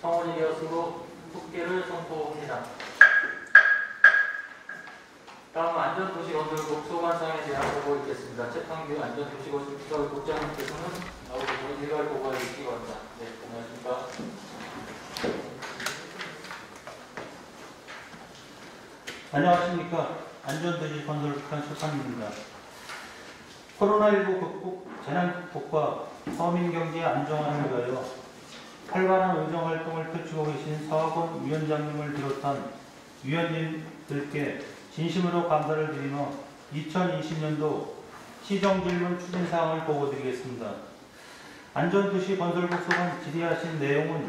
성원이 되었으므로 속계를 선포합니다. 다음 안전도시건설국 소관상에 대한 보고 있겠습니다. 최판규 안전도시건설 국장님께서는 나오고 일괄 보고해 주시기 바랍니다. 네, 안녕하십니까. 안녕하십니까. 안전도시 건설북한 소판입니다. 코로나19 극복, 재난 극복과 서민경제 안정화를 위하여 활발한 의정활동을 펼치고 계신 서학원 위원장님을 비롯한 위원님들께 진심으로 감사를 드리며 2020년도 시정질문 추진사항을 보고드리겠습니다. 안전도시 건설국 소관 질의하신 내용은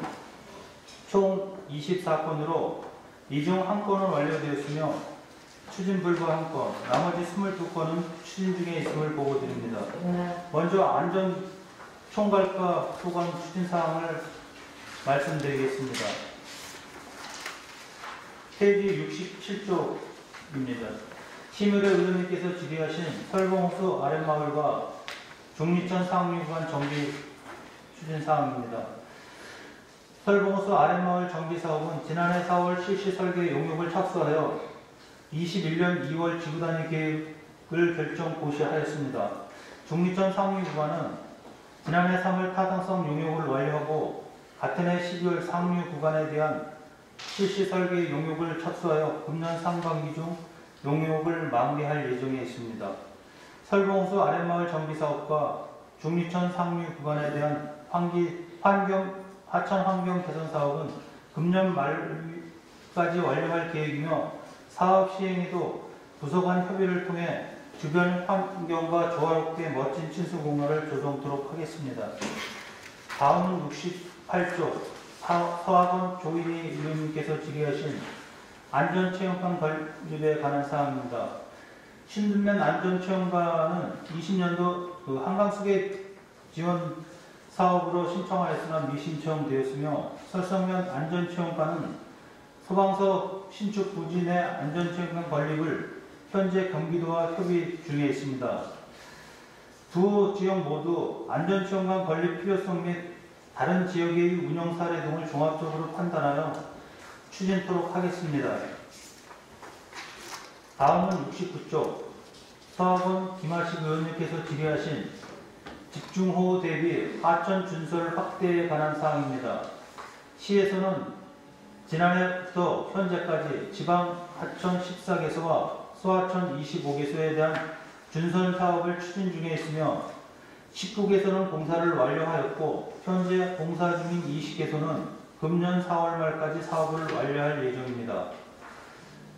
총 24건으로 이 중 한 건은 완료되었으며 추진 불가 한 건, 나머지 22건은 추진 중에 있음을 보고 드립니다. 먼저 안전 총괄과 소관 추진 사항을 말씀드리겠습니다. 페이지 67쪽입니다. 심의를 의원님께서 질의하신 설봉호수 아랫마을과 중리천 상류관 정비 추진 사항입니다. 설봉호수 아랫마을 정비 사업은 지난해 4월 실시 설계 용역을 착수하여 21년 2월 지구단위 계획을 결정 고시하였습니다. 중리천 상류 구간은 지난해 3월 타당성 용역을 완료하고 같은 해 12월 상류 구간에 대한 실시 설계 용역을 착수하여 금년 상반기 중 용역을 마무리할 예정에 있습니다. 설봉호수 아랫마을 정비 사업과 중리천 상류 구간에 대한 환기, 환경 하천 환경 개선 사업은 금년 말까지 완료할 계획이며 사업 시행에도 부서 간 협의를 통해 주변 환경과 조화롭게 멋진 친수 공간을 조성토록 하겠습니다. 다음은 68조 서학원 조인희 의원님께서 질의하신 안전체험관 건립에 관한 사항입니다. 신든면 안전체험관은 20년도 그 한강수계 지원 사업으로 신청하였으나 미신청되었으며 설성면 안전체험관은 소방서 신축 부진의 안전체험관 건립을 현재 경기도와 협의 중에 있습니다. 두 지역 모두 안전체험관 건립 필요성 및 다른 지역의 운영 사례 등을 종합적으로 판단하여 추진토록 하겠습니다. 다음은 69쪽 서학원 김하식 의원님께서 질의하신 집중호우 대비 하천 준설 확대에 관한 사항입니다. 시에서는 지난해부터 현재까지 지방 하천 14개소와 소하천 25개소에 대한 준설 사업을 추진 중에 있으며 19개소는 공사를 완료하였고 현재 공사 중인 20개소는 금년 4월 말까지 사업을 완료할 예정입니다.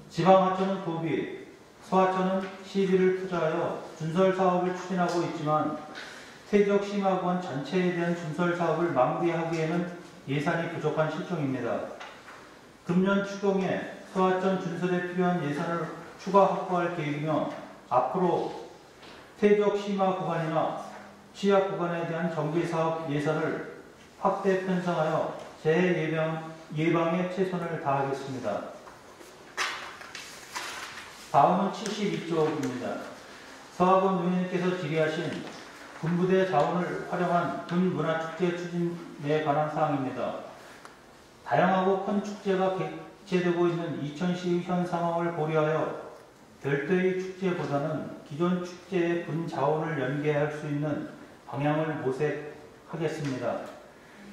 지방 하천은 도비, 소하천은 시비를 투자하여 준설 사업을 추진하고 있지만 태적 심화구간 전체에 대한 준설 사업을 마무리하기에는 예산이 부족한 실정입니다. 금년 추경에 소하천 준설에 필요한 예산을 추가 확보할 계획이며 앞으로 태적 심화 구간이나 취약 구간에 대한 정비 사업 예산을 확대 편성하여 재해 예방, 예방에 최선을 다하겠습니다. 다음은 72쪽입니다. 서학원 의원님께서 질의하신 군부대 자원을 활용한 군문화축제 추진에 관한 사항입니다. 다양하고 큰 축제가 개최되고 있는 이천시 현 상황을 고려하여 별도의 축제보다는 기존 축제의 군 자원을 연계할 수 있는 방향을 모색하겠습니다.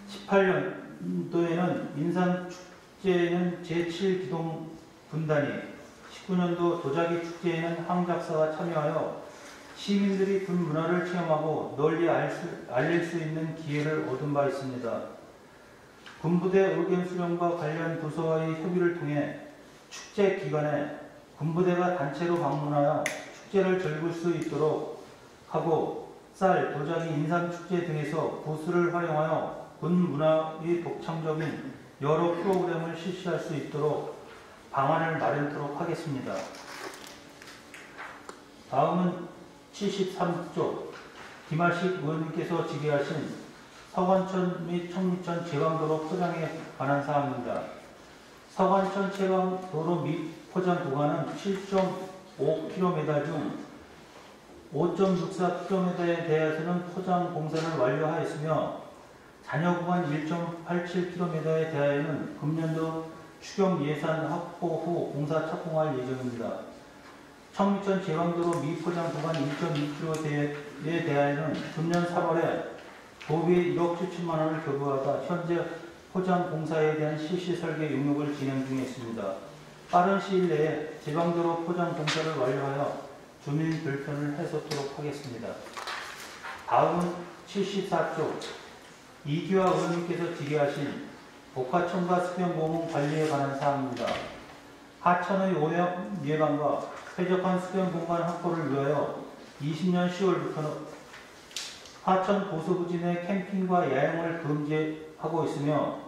18년도에는 인삼축제에는 제7기동 군단이 19년도 도자기 축제에는 항작사가 참여하여 시민들이 군 문화를 체험하고 널리 알릴 수 있는 기회를 얻은 바 있습니다. 군부대 의견 수령과 관련 부서와의 협의를 통해 축제 기간에 군부대가 단체로 방문하여 축제를 즐길 수 있도록 하고 쌀, 도자기, 인삼축제 등에서 부스를 활용하여 군 문화의 독창적인 여러 프로그램을 실시할 수 있도록 방안을 마련토록 하겠습니다. 다음은 73조 김하식 의원님께서 질의하신 서관천 및 청리천 제방도로 포장에 관한 사항입니다. 서관천 제방도로 및 포장 구간은 7.5km 중 5.64km에 대해서는 포장 공사를 완료하였으며 잔여 구간 1.87km에 대하여는 금년도 추경 예산 확보 후 공사 착공할 예정입니다. 청미천 제왕도로 미포장 구간 1.2km에 대하여는 금년 3월에 도비에 1억 7천만 원을 교부하다 현재 포장 공사에 대한 실시 설계 용역을 진행 중에 있습니다. 빠른 시일 내에 제방도로 포장 공사를 완료하여 주민 불편을 해소토록 하겠습니다. 다음은 74조 이기화 의원님께서 질의하신 복화청과 수변보험 관리에 관한 사항입니다. 하천의 오염 예방과 쾌적한 수변 공간 확보를 위하여 20년 10월부터는 하천 보수부진의 캠핑과 야영을 금지하고 있으며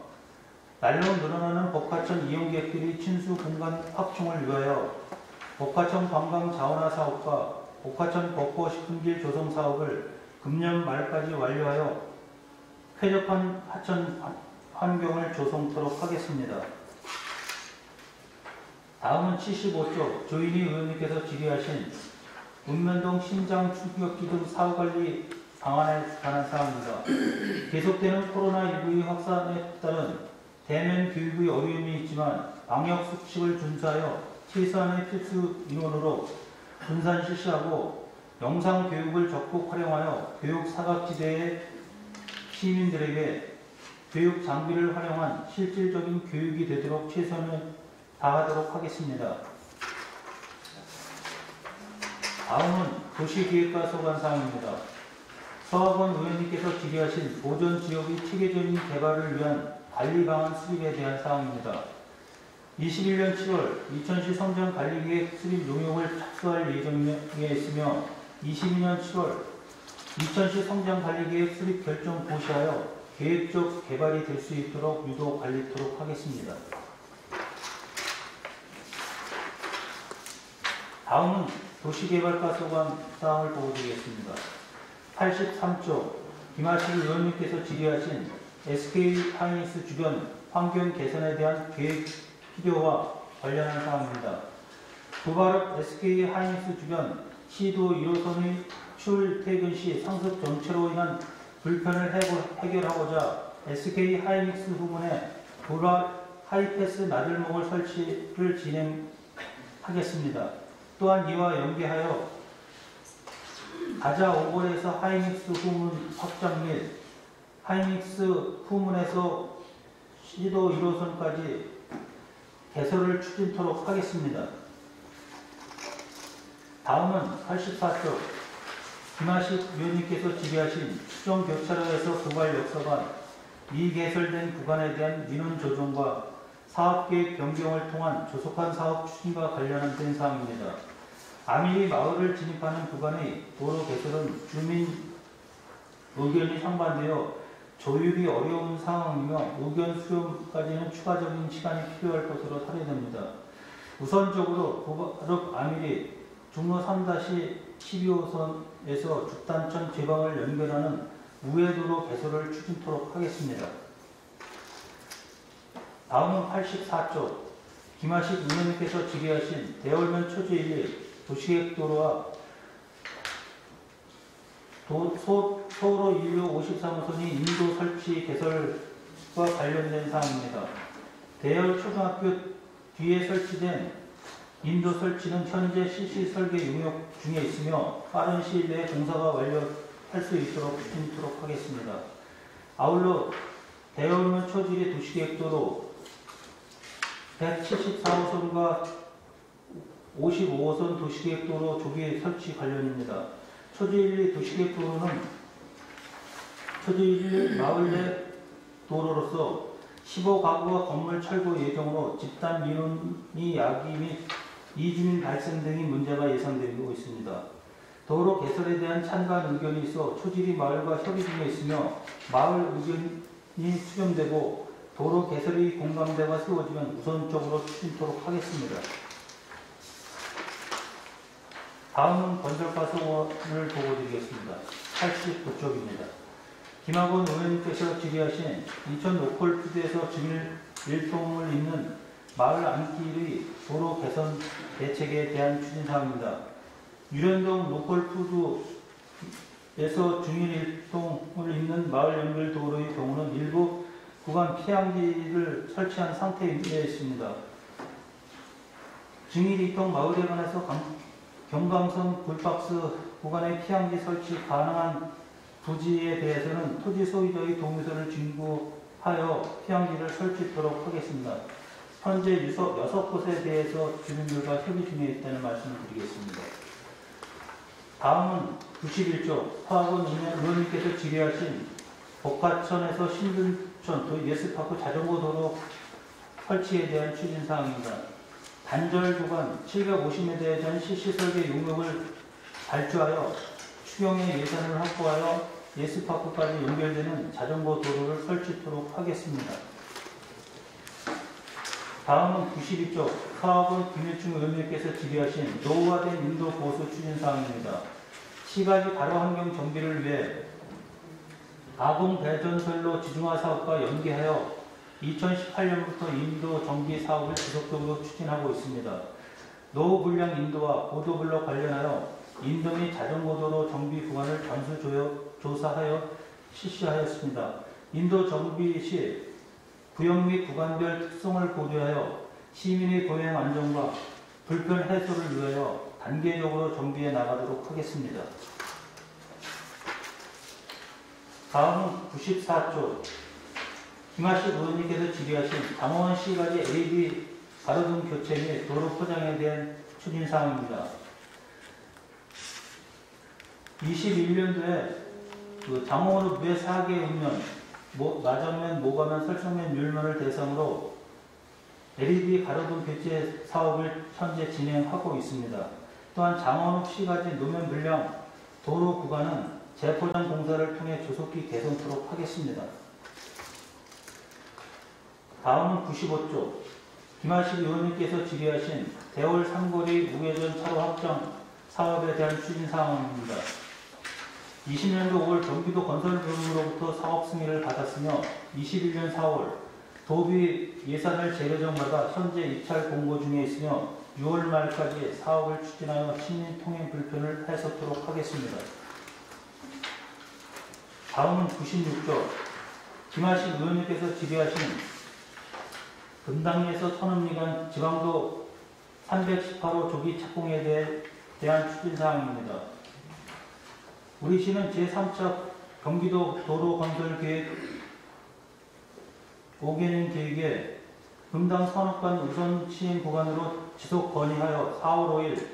날로 늘어나는 복화천 이용객들이 친수 공간 확충을 위하여 복화천 관광 자원화 사업과 복화천 벚꽃 식품길 조성 사업을 금년 말까지 완료하여 쾌적한 하천 환경을 조성토록 하겠습니다. 다음은 75조 조인희 의원님께서 질의하신 운면동 신장 출격기 등 사후관리 방안에 관한 사항입니다. 계속되는 코로나19의 확산에 따른 대면 교육의 어려움이 있지만 방역 수칙을 준수하여 최소한의 필수 인원으로 분산 실시하고 영상 교육을 적극 활용하여 교육 사각지대의 시민들에게 교육 장비를 활용한 실질적인 교육이 되도록 최선을 다하도록 하겠습니다. 다음은 도시계획과 소관 사항입니다. 서학원 의원님께서 질의하신 보전 지역의 체계적인 개발을 위한 관리 방안 수립에 대한 사항입니다. 21년 7월 2000시 성장 관리계획 수립 용역을 착수할 예정에 있으며 22년 7월 2000시 성장 관리계획 수립 결정 보시하여 계획적 개발이 될 수 있도록 유도 관리토록 하겠습니다. 다음은 도시개발과 소관 사항을 보고드리겠습니다. 83쪽 김하식 의원님께서 질의하신 SK 하이닉스 주변 환경 개선에 대한 계획 필요와 관련한 사항입니다. 도바르 SK 하이닉스 주변 시도 1호선의 출퇴근 시 상습 정체로 인한 불편을 해결하고자 SK 하이닉스 후문에 도라 하이패스 나들목을 설치를 진행하겠습니다. 또한 이와 연계하여 가자 오벌에서 하이닉스 후문 확장 및 하이닉스 후문에서 시도 1호선까지 개설을 추진토록 하겠습니다. 다음은 84조 김하식 위원님께서 질의하신 수정 격차로에서 도발 역사관 미개설된 구간에 대한 민원 조정과 사업계획 변경을 통한 조속한 사업 추진과 관련된 사항입니다. 아밀리 마을을 진입하는 구간의 도로 개설은 주민 의견이 상반되어 조율이 어려운 상황이며 의견 수렴까지는 추가적인 시간이 필요할 것으로 사례됩니다. 우선적으로 도바르 아밀리 중로 3-12호선에서 죽단천 제방을 연결하는 우회도로 개설을 추진토록 하겠습니다. 다음은 84조 김하식 의원님께서 질의하신 대월면 초지일리 도시계획도로와 도, 소, 서울호 인류 53호선이 인도 설치 개설과 관련된 사항입니다. 대열 초등학교 뒤에 설치된 인도 설치는 현재 실시 설계 용역 중에 있으며 빠른 시일 내에 공사가 완료할 수 있도록 추진토록 하겠습니다. 아울러 대열면 초지리 도시계획도로 174호선과 55호선 도시계획도로 조기 설치 관련입니다. 초지일리 도시계획도로는 초지일리 마을 내 도로로서 15가구와 건물 철거 예정으로 집단 민원이 야기 및 이주민 발생 등의 문제가 예상되고 있습니다. 도로 개설에 대한 찬반 의견이 있어 초지리 마을과 협의 중에 있으며 마을 의견이 수렴되고 도로 개설의 공감대가 세워지면 우선적으로 추진토록 하겠습니다. 다음은 건설과 소관을 보고드리겠습니다. 89쪽입니다. 김학원 의원님께서 질의하신 이천 local food에서 증일 일통을 잇는 마을 안길의 도로 개선 대책에 대한 추진 사항입니다. 율현동 local food 에서 증일 일통을 잇는 마을 연결 도로의 경우는 일부 구간 피항지를 설치한 상태에 있습니다. 증일 일통 마을에 관해서 강- 경강선 불박스 구간의 피양지 설치 가능한 부지에 대해서는 토지 소유자의 동의서를 진구하여 피양지를 설치토록 하겠습니다. 현재 유서 6곳에 대해서 주민들과 협의 중에 있다는 말씀을 드리겠습니다. 다음은 91쪽 김학원 의원님께서 질의하신 복하천에서 신둔천 또 예스파크 자전거 도로 설치에 대한 추진 사항입니다. 단절 구간 750m에 대한 실시 설계 용역을 발주하여 추경의 예산을 확보하여 예스파크까지 연결되는 자전거 도로를 설치토록 하겠습니다. 다음은 92조 사업은 김일중 의원님께서 질의하신 노후화된 인도 보수 추진 사항입니다. 시가지 가로 환경 정비를 위해 가공 배전선로 지중화 사업과 연계하여 2018년부터 인도 정비 사업을 지속적으로 추진하고 있습니다. 노후 불량 인도와 보도블록 관련하여 인도 및 자전거 도로 정비 구간을 전수 조여- 조사하여 실시하였습니다. 인도 정비 시 구역 및 구간별 특성을 고려하여 시민의 보행 안전과 불편 해소를 위하여 단계적으로 정비해 나가도록 하겠습니다. 다음은 94조 김하식 의원님께서 질의하신 장원 시가지 AB 가로등 교체 및 도로 포장에 대한 추진 사항입니다. 21년도에 그 장원읍 외 4개 읍면 모, 마전면, 모가면, 설성면, 율면을 대상으로 LED 가로등 교체 사업을 현재 진행하고 있습니다. 또한 장원읍 시가지 노면 불량 도로 구간은 재포장 공사를 통해 조속히 개선토록 하겠습니다. 다음은 95조 김하식 의원님께서 질의하신 대월 삼거리 우회전 차로 확장 사업에 대한 추진 사항입니다. 20년도 5월 경기도 건설부로부터 사업 승인을 받았으며 21년 4월 도비 예산을 재조정받아 현재 입찰 공고 중에 있으며 6월 말까지 사업을 추진하여 시민 통행 불편을 해소토록 하겠습니다. 다음은 96조 김하식 의원님께서 질의하신 금당리에서 천음리간 지방도 318호 조기 착공에 대해, 대한 추진 사항입니다. 우리 시는 제3차 경기도 도로 건설 계획 5개년 계획에 금당 산업관 우선 시행 구간으로 지속 건의하여 4월 5일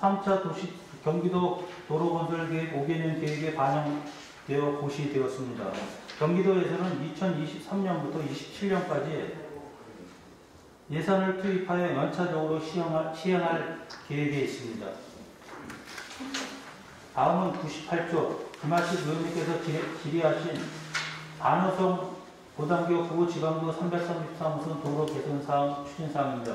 3차 도시 경기도 도로 건설 계획 5개년 계획에 반영되어 고시되었습니다. 경기도에서는 2023년부터 27년까지 예산을 투입하여 연차적으로 시행할, 시행할 계획에 있습니다. 다음은 98조 김하식 의원님께서 질의- 질의하신 반호성 고단교 구지방도 333호선 도로 개선 사항 추진 사항입니다.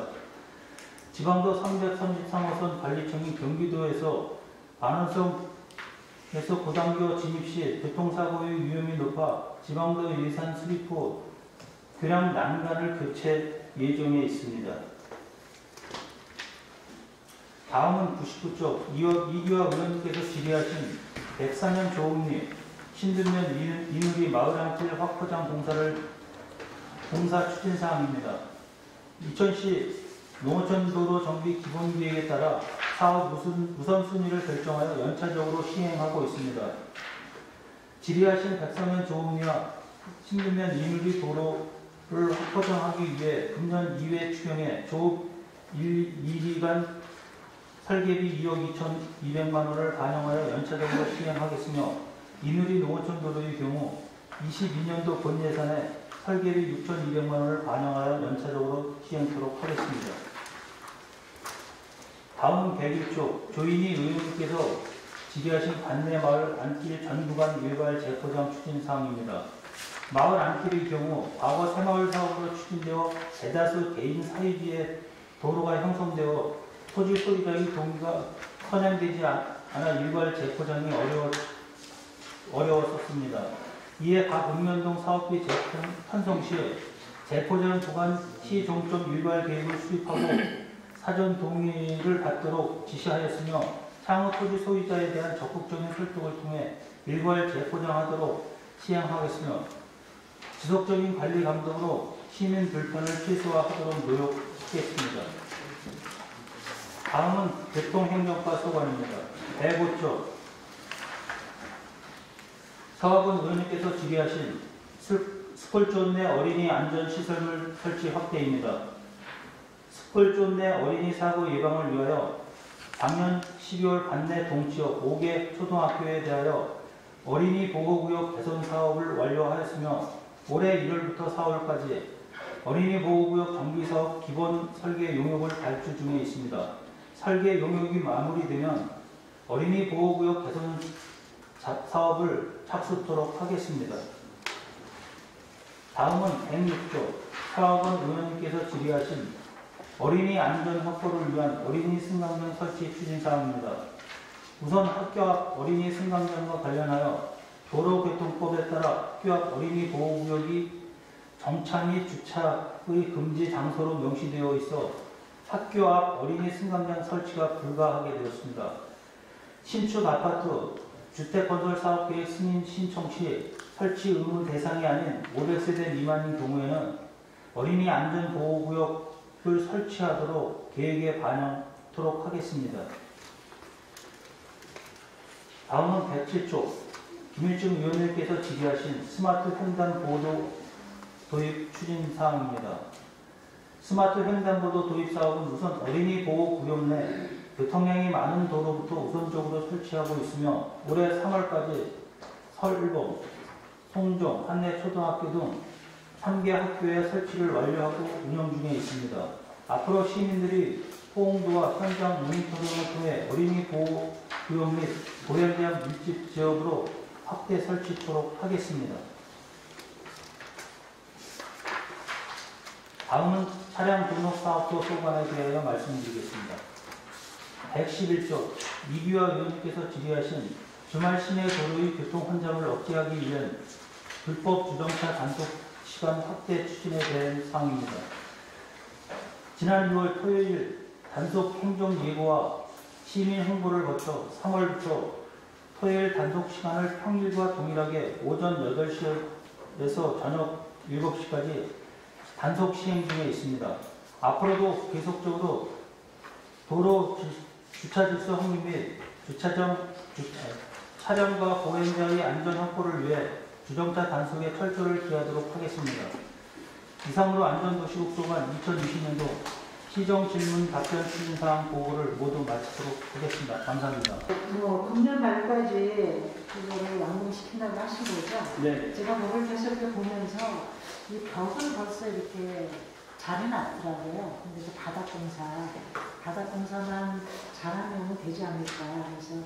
지방도 333호선 관리청이 경기도에서 반호성에서 고단교 진입 시 교통사고의 위험이 높아 지방도 예산 수립 후 교량 난간을 교체 예정에 있습니다. 다음은 99쪽 이기화 의원님께서 질의하신 104년 조읍리 신들면 이- 이누리 마을 한길 확포장 공사를 공사 추진 사항입니다. 2000시 농어촌도로 정비 기본계획에 따라 사업 우선, 우선순위를 결정하여 연차적으로 시행하고 있습니다. 질의하신 백성면 조읍리와 신들면 이누리 도로를 확포장하기 위해 금년 2회 추경에 조읍 1, 2기간 설계비 2억 2,200만 원을 반영하여 연차적으로 시행하겠으며 이누리 농어촌 도로의 경우 22년도 본 예산에 설계비 6,200만 원을 반영하여 연차적으로 시행토록 하겠습니다. 다음은 101조 조인희 의원님께서 질의하신 관내 마을 안길 전 구간 일괄 재포장 추진 사항입니다. 마을 안길의 경우 과거 새마을 사업으로 추진되어 대다수 개인 사유지에 도로가 형성되어 토지 소유자 의 동의가 선양되지 않- 않아 일괄 재포장이 어려워, 어려웠었습니다. 이에 각 읍면동 사업비 재편, 편성 시 재포장 구간 시 종점 일괄 계획을 수립하고 사전 동의를 받도록 지시하였으며 향후 토지 소유자에 대한 적극적인 설득을 통해 일괄 재포장하도록 시행하겠으며 지속적인 관리 감독으로 시민 불편을 최소화하도록 노력하겠습니다. 다음은 교통행정과 소관입니다. 105쪽 서학원 의원님께서 스- 스쿨존 내 어린이 안전시설물 설치 확대입니다. 스쿨존 내 어린이 사고 예방을 위하여 작년 12월 관내 동지역 5개 초등학교에 대하여 어린이 보호구역 개선 사업을 완료하였으며 올해 1월부터 4월까지 어린이 보호구역 정비사업 기본 설계 용역을 발주 중에 있습니다. 설계 용역이 마무리되면 어린이 보호구역 개선 자- 사업을 착수토록 하겠습니다. 다음은 106조 사업원 의원님께서 질의하신 어린이 안전 확보를 위한 어린이 승강장 설치 추진 사항입니다. 우선 학교 앞 어린이 승강장과 관련하여 도로교통법에 따라 학교 앞 어린이 보호구역이 정차 및 주차의 금지 장소로 명시되어 있어 학교 앞 어린이 승강장 설치가 불가하게 되었습니다. 신축 아파트 주택건설 사업계획 승인 신청 시 설치 의무 대상이 아닌 500세대 미만인 경우에는 어린이 안전보호구역을 설치하도록 계획에 반영토록 하겠습니다. 다음은 107조 김일중 의원님께서 질의하신 스마트 횡단 보도 도입 추진 사항입니다. 스마트 횡단보도 도입 사업은 우선 어린이 보호 구역 내 교통량이 많은 도로부터 우선적으로 설치하고 있으며 올해 3월까지 설봉, 송정, 한내 초등학교 등 3개 학교에 설치를 완료하고 운영 중에 있습니다. 앞으로 시민들이 호응도와 현장 모니터링을 통해 어린이 보호 구역 및 고열대학 밀집 지역으로 확대 설치토록 하겠습니다. 다음은 차량 등록 사업소 소관에 대하여 말씀드리겠습니다. 111조 이규화 의원님께서 질의하신 주말 시내 도로의 교통 혼잡을 억제하기 위한 불법 주정차 단속 시간 확대 추진에 대한 사항입니다. 지난 6월 토요일 단속 행정 예고와 시민 홍보를 거쳐 3월부터 토요일 단속 시간을 평일과 동일하게 오전 8시에서 저녁 7시까지 단속 시행 중에 있습니다. 앞으로도 계속적으로 도로 주- 주차 질서 확립 및 주차장 주- 차량과 보행자의 안전 확보를 위해 주정차 단속에 철저를 기하도록 하겠습니다. 이상으로 안전도시국 소관 2020년도 시정 질문 답변 추진 사항 보고를 모두 마치도록 하겠습니다. 감사합니다. 뭐 금년 말까지 그거를 완공시킨다고 하신 거죠? 네. 제가 뭐를 계속 보면서 이 벽을 벌써 이렇게 잘 해놨더라고요. 근데 이제 바닥공사, 바닥공사만 잘하면 되지 않을까. 그래서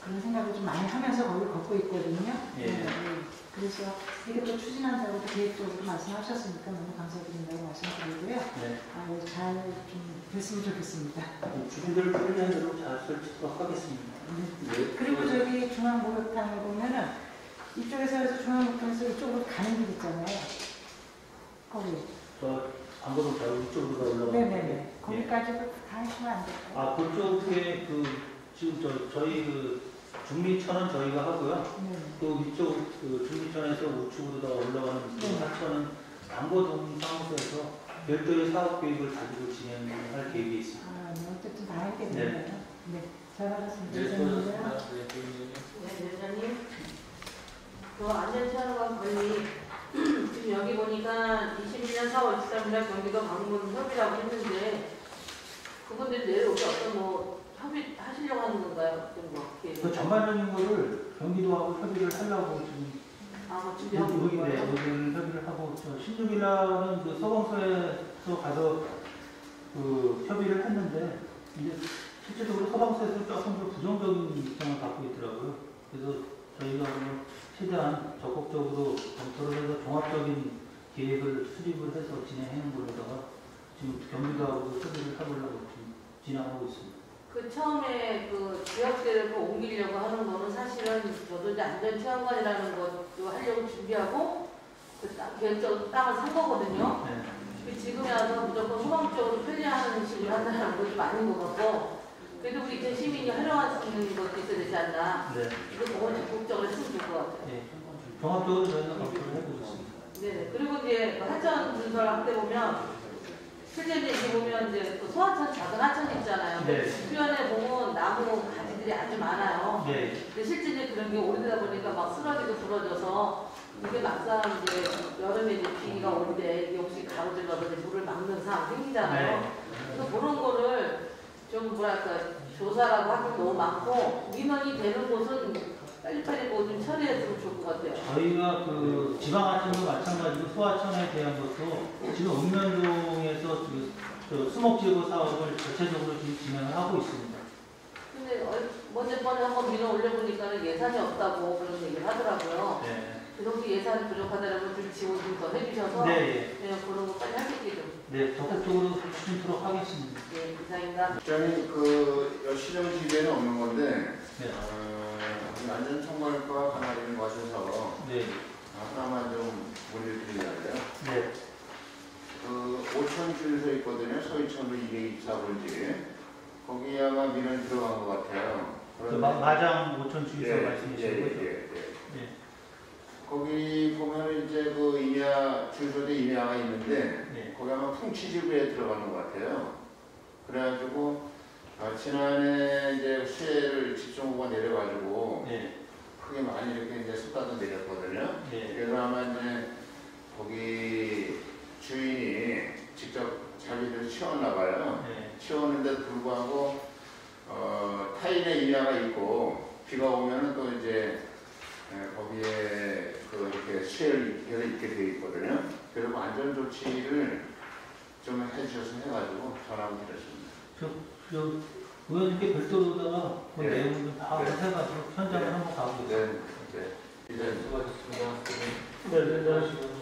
그런 생각을 좀 많이 하면서 거기 걷고 있거든요. 예. 네, 네. 그래서 이게 또 추진한다고 또 계획적으로 말씀하셨으니까 너무 감사드린다고 말씀드리고요. 네. 아, 잘좀 됐으면 좋겠습니다. 주민들을 편리한 대로 잘 설치도록 하겠습니다. 네. 그리고 저기 중앙목욕탕에 보면은 이쪽에서 해서 중앙목욕탕에서 이쪽으로 가는 길 있잖아요. 거기. 저 방법은 다 이쪽으로 올라가. 네네네. 거기까지도 다 하시면 안 될까요? 아 그쪽에 그 지금 저 저희 그 중리천은 저희가 하고요. 네. 또 이쪽 그 중리천에서 우측으로 다 올라가는 그 네. 하천은 광고동 사무소에서 별도의 사업 계획을 가지고 진행할 계획이 있습니다. 아, 네. 어쨌든 다 했겠네요. 네. 잘 알았습니다. 네, 감사합니다. 네, 교수님. 네, 대장님. 그 안전차로관 관리 지금 여기 보니까 21년 4월 13일날 경기도 방문 협의라고 했는데 그분들 내일 오게 어떤 뭐 협의 하시려고 하는 건가요? 좀뭐 이렇게 그 전반적인 거를 경기도하고 협의를 하려고 지금 아뭐 여기 준비하고 여기 네, 거예요? 여기 협의를 하고 저 16일날은 그 서방서에서 가서 그 협의를 했는데 이제 실질적으로 서방서에서 조금 더 부정적인 입장을 갖고 있더라고요. 그래서 저희가 오늘 최대한 적극적으로 검토를 해서 종합적인 계획을 수립을 해서 진행하는 걸로다가 지금 경기도하고 협의를 해보려고 지금 진행하고 있습니다. 그 처음에 그 지역대를 또 옮기려고 하는 거는 사실은 저도 이제 안전체험관이라는 것도 하려고 준비하고 그 땅, 계획적으로 땅을 산 거거든요. 네. 그 와서 무조건 소방적으로 편리하는 식으로 한다는 것이 아닌 것 같고 그래도 우리 이제 시민이 활용할 수 있는 것도 있어야 되지 않나. 네. 이거 그거 적극적으로 했으면 좋을 것 같아요. 네. 종합적으로 저희가 검토를 해보겠습니다. 네. 그리고 이제 그 하천 분설 할때 보면 실제 이제 이렇게 보면 이제 그 소하천 작은 하천 있잖아요. 네. 주변에 보면 나무 가지들이 아주 많아요. 네. 근데 실제 이제 그런 게 오래되다 보니까 막 쓰러지고 부러져서 이게 막상 이제 여름에 이제 비가 이게 혹시 가로질러서 물을 막는 상황 생기잖아요. 네. 그래서 그런 거를 좀 뭐랄까 조사라고 하기 너무 많고 민원이 되는 곳은 빨리빨리 뭐 좀 처리했으면 좋을 것 같아요. 저희가 그 지방하천도 마찬가지로 소하천에 대한 것도 지금 읍면동에서 그, 그 수목제거 사업을 전체적으로 지금 진행을 하고 있습니다. 근데 어젯번에 한번 민원 올려보니까 예산이 없다고 그런 얘기를 하더라고요. 네. 그래서 혹시 예산이 부족하다면 좀 지원 좀 더 해주셔서 네, 예. 그냥 그런 거 빨리 할수 있게 좀. 네, 적극적으로 추진토록 하겠습니다. 네, 이상입니다. 저는 그 시정 지배는 없는 건데 네. 어, 안전 총괄과 하나를 마셔서 네. 하나만 좀 문의를 드리려고요. 네. 그 오천 줄서 있거든요. 서이천도 224번지. 거기 아마 민원 들어간 것 같아요. 그 마, 마장 5천 주유소 예, 말씀이신 예, 거죠? 예, 예. 예. 거기 보면 이제 그 인야 주소대 인야가 있는데 네. 거기 아마 풍치지구에 들어가는 것 같아요. 그래가지고 아, 지난해 이제 수해를 집중호가 내려가지고 네. 크게 많이 이렇게 이제 쏟아져 내렸거든요. 네. 그래서 아마 이제 거기 주인이 직접 자기들 치웠나 봐요. 네. 치웠는데도 불구하고 어, 타인의 인야가 있고 비가 오면은 또 이제 에, 거기에 그 이렇게 수해를 입게, 입게 돼 있거든요. 그리고 안전 조치를 좀 해주셔서 해가지고 전화를 드렸습니다. 저, 저, 의원님께 별도로다가 그 네. 내용을 좀 파악을 네. 해가지고 현장을 네. 한번 가보겠습니다. 네, 네. 네, 이제 수고하셨습니다. 네, 네, 네.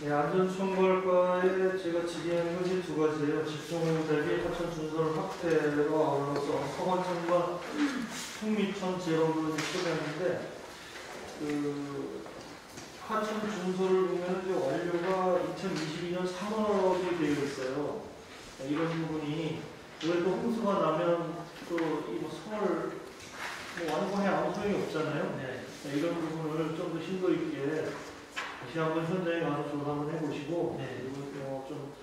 네, 안전총괄과에 제가 지휘하는 것이 두 가지예요. 집중 대비 하천 준설 확대로 아울러서 서관천과 풍미천 제로를 초대했는데 그 하천 준설을 보면 이제 완료가 2022년 3월이 되어 있어요. 네, 이런 부분이 왜또 홍수가 나면 또이뭐 성을 뭐 완공해 아무 소용이 없잖아요. 네. 네, 이런 부분을 좀 더 심도 있게 다시 한번 현장에 가서 조사 한번 해보시고 네. 그리고 어, 좀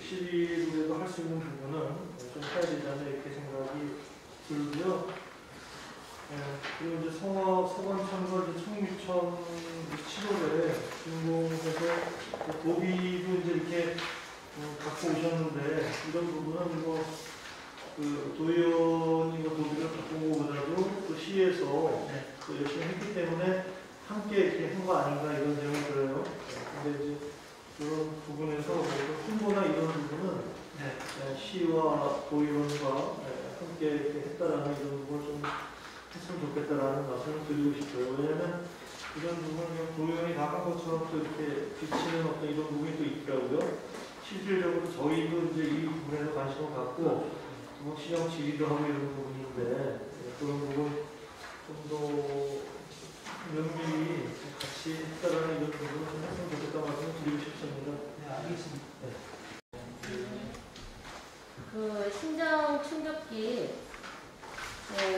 시비로라도 할 수 있는 부분은 좀 해야 되지 않나 이렇게 생각이 들고요. 네, 그리고 이제 성화, 서관천과 이제 청미천 치료를 준공해서 그 도비도 이제 이렇게 어, 갖고 오셨는데 이런 부분은 뭐 그 도의원이 뭐 도비를 갖고 온 것보다도 또 시에서 네. 또 열심히 했기 때문에 함께 이렇게 한 거 아닌가 이런 생각이 들어요. 네, 근데 이제 그런 부분에서 뭐 홍보나 이런 부분은 네. 네, 시와 도의원과 네, 함께 이렇게 했다라는 이런 부분을 좀 했으면 좋겠다라는 말씀을 드리고 싶어요. 왜냐하면 이런 부분은 다한 것처럼 또 이렇게 비치는 어떤 이런 부분이 또 있더라고요. 실질적으로 저희도 이제 이 부분에서 관심을 갖고 뭐 시정 지휘도 하고 이런 부분인데 네, 그런 부분 좀더 면밀히 같이 했다라는 이런 부분을 좀 했으면 좋겠다 말씀을 드리고 싶습니다. 네, 알겠습니다. 그 심장 충격기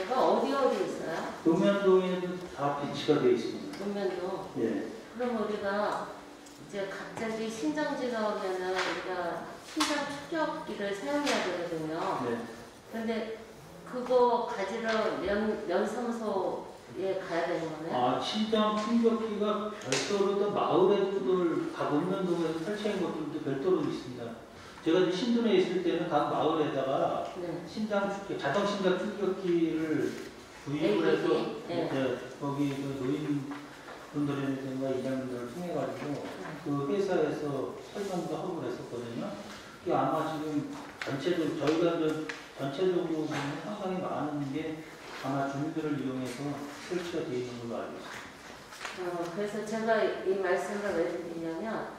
가 어디 어디 있어요? 도면도에도 다 비치가 되어 있습니다. 보면도 예. 그럼 우리가 이제 갑자기 심장지가 오면은 우리가 심장 충격기를 사용해야 되거든요. 네. 근데 그거 가지러 면 면성소에 가야 되는 거네. 아, 심장 충격기가 별도로 또 마을에도 각 읍면동에서 설치한 것들도 별도로 있습니다. 제가 이제 신촌에 있을 때는 각 마을에다가 네. 심장 충격, 자동 심장 충격기를 구입을 해서 AED? 네. 네, 거기 그 노인 분들이라든가 이장님들을 통해 가지고 그 회사에서 설명도 하고 그랬었거든요. 그게 아마 지금 전체적으로 저희가 전체적으로 상당히 많은 게 아마 주민들을 이용해서 설치가 되어 있는 걸로 알고 있습니다. 어, 그래서 제가 이 말씀을 왜 드리냐면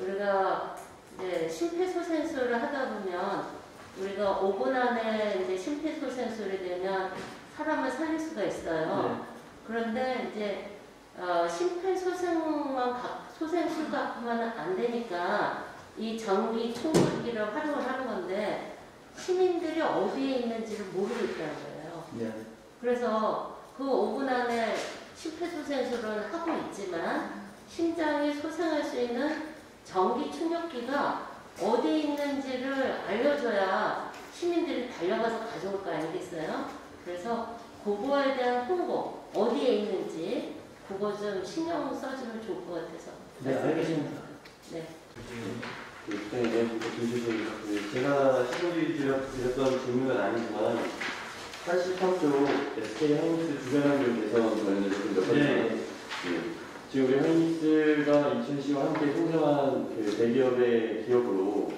우리가 이제 심폐소생술을 하다 보면 우리가 5분 안에 이제 심폐소생술이 되면 사람을 살릴 수가 있어요. 그런데 이제 어, 심폐소생만 가- 소생술 갖고만 안 되니까 이 전기 충격기를 활용을 하는 건데 시민들이 어디에 있는지를 모르고 있다는 거예요. 네. 그래서 그 5분 안에 심폐소생술은 하고 있지만 심장이 소생할 수 있는 전기 충격기가 어디에 있는지를 알려줘야 시민들이 달려가서 가져올 거 아니겠어요? 그래서 그거에 대한 홍보, 어디에 있는지 그거 좀 신경 써주면 좋을 것 같아서. 네, 알겠습니다. 네. 그 부장님 내부터 김수진 그 제가 시골이 드렸던 질문은 아니지만 83조 SK 하이닉스 주변 환경 개선 관련해서 좀몇 가지 네. 네. 지금 우리 하이닉스가 이천시와 함께 성장한 그 대기업의 기업으로